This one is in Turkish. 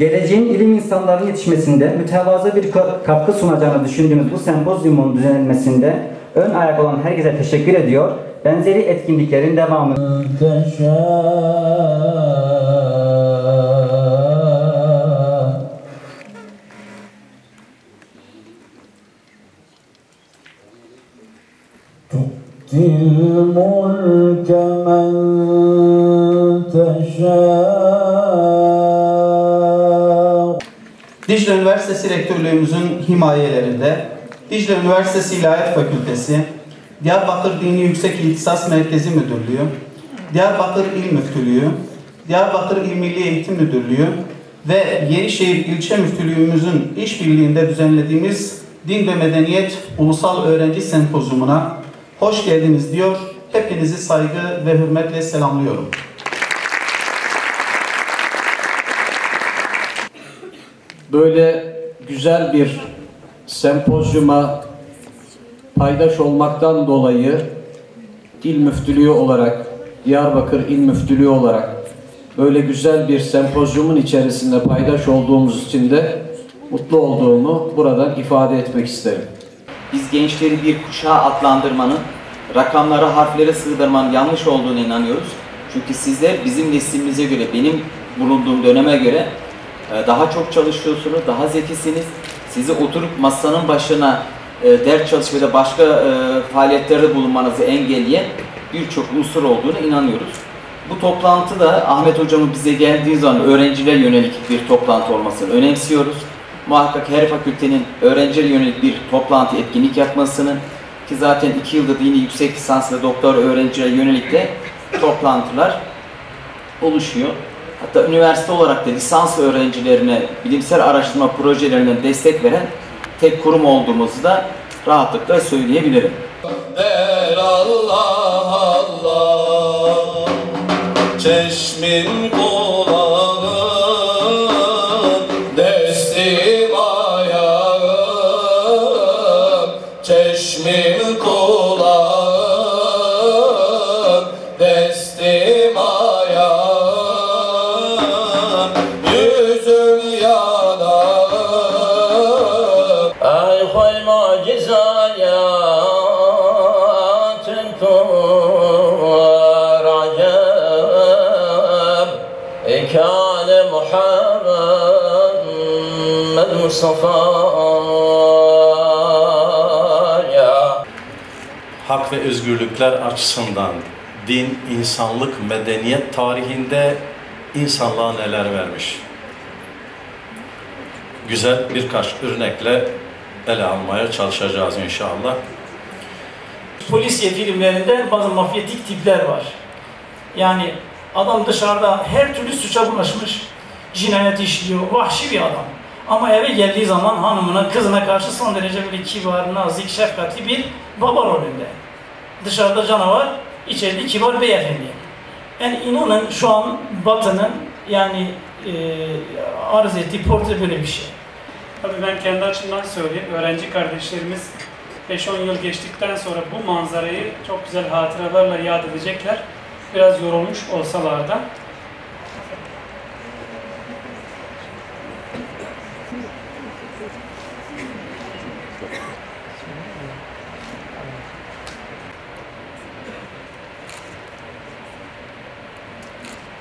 Geleceğin ilim insanlarının yetişmesinde mütevazı bir ka- katkı sunacağını düşündüğümüz bu sempozyumun düzenlenmesinde ön ayak olan herkese teşekkür ediyor. Benzeri etkinliklerin devamı تشاء تؤتي الملك من تشاء Dicle Üniversitesi Rektörlüğümüzün himayelerinde Dicle Üniversitesi İlahiyat Fakültesi, Diyarbakır Dini Yüksek İhtisas Merkezi Müdürlüğü, Diyarbakır İl Müftülüğü, Diyarbakır İl Milli Eğitim Müdürlüğü ve Yenişehir İlçe Müftülüğümüzün işbirliğinde düzenlediğimiz Din ve Medeniyet Ulusal Öğrenci Sempozyumuna hoş geldiniz diyor. Hepinizi saygı ve hürmetle selamlıyorum. Böyle güzel bir sempozyuma paydaş olmaktan dolayı İl Müftülüğü olarak, Diyarbakır İl Müftülüğü olarak böyle güzel bir sempozyumun içerisinde paydaş olduğumuz için de mutlu olduğumu buradan ifade etmek isterim. Biz gençleri bir kuşağa adlandırmanın, rakamlara, harflere sığdırmanın yanlış olduğunu inanıyoruz. Çünkü sizler bizim neslimize göre, benim bulunduğum döneme göre daha çok çalışıyorsunuz, daha zekisiniz. Sizi oturup masanın başına e, ders çalışmada başka e, faaliyetlerde bulunmanızı engelleyen birçok unsur olduğunu inanıyoruz. Bu toplantı da Ahmet hocamın bize geldiği zaman öğrenciler yönelik bir toplantı olmasını önemsiyoruz. Muhakkak her fakültenin öğrenciler yönelik bir toplantı etkinlik yapmasını ki zaten iki yıldır yine yüksek lisans ve doktor öğrencilere yönelik de toplantılar oluşuyor. Hatta üniversite olarak da lisans öğrencilerine bilimsel araştırma projelerinden destek veren tek kurum olduğumuzu da rahatlıkla söyleyebilirim. Der Allah Allah. Çeşmin Çeşmin kulağım Mustafa ya hak ve özgürlükler açısından din, insanlık, medeniyet tarihinde insanlığa neler vermiş? Güzel birkaç örnekle ele almaya çalışacağız inşallah. polisiye filmlerinde bazı mafyatik tipler var. Yani adam dışarıda her türlü suça bulaşmış, cinayet işliyor, vahşi bir adam. Ama eve geldiği zaman hanımına, kızına karşı son derece böyle kibar, nazik, şefkatli bir baba rolünde. Dışarıda canavar, içeride kibar beyefendi. Yani inanın şu an Batı'nın yani e, arz ettiği portre böyle bir şey. Tabii ben kendi açımdan söyleyeyim. Öğrenci kardeşlerimiz 5-10 yıl geçtikten sonra bu manzarayı çok güzel hatıralarla yad edecekler. Biraz yorulmuş olsalar da